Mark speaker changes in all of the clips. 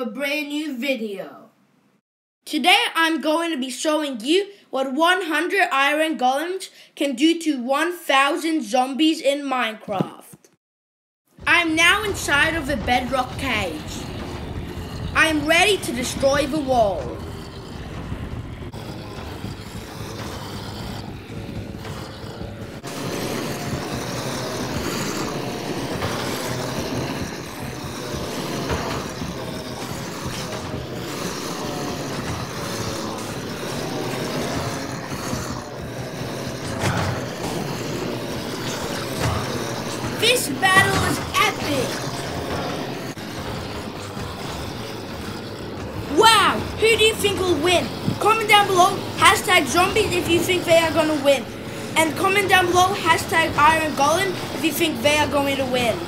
Speaker 1: a brand new video. Today I'm going to be showing you what 100 iron golems can do to 1000 zombies in Minecraft. I'm now inside of a bedrock cage. I am ready to destroy the wall. This battle is epic! Wow! Who do you think will win? Comment down below, hashtag zombies if you think they are gonna win. And comment down below, hashtag iron golem if you think they are going to win.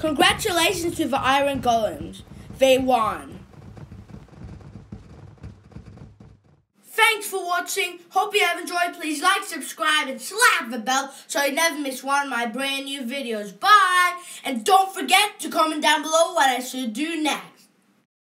Speaker 1: Congratulations to the Iron Golems. They won. Thanks for watching. Hope you have enjoyed. Please like, subscribe, and slap the bell so you never miss one of my brand new videos. Bye! And don't forget to comment down below what I should do next.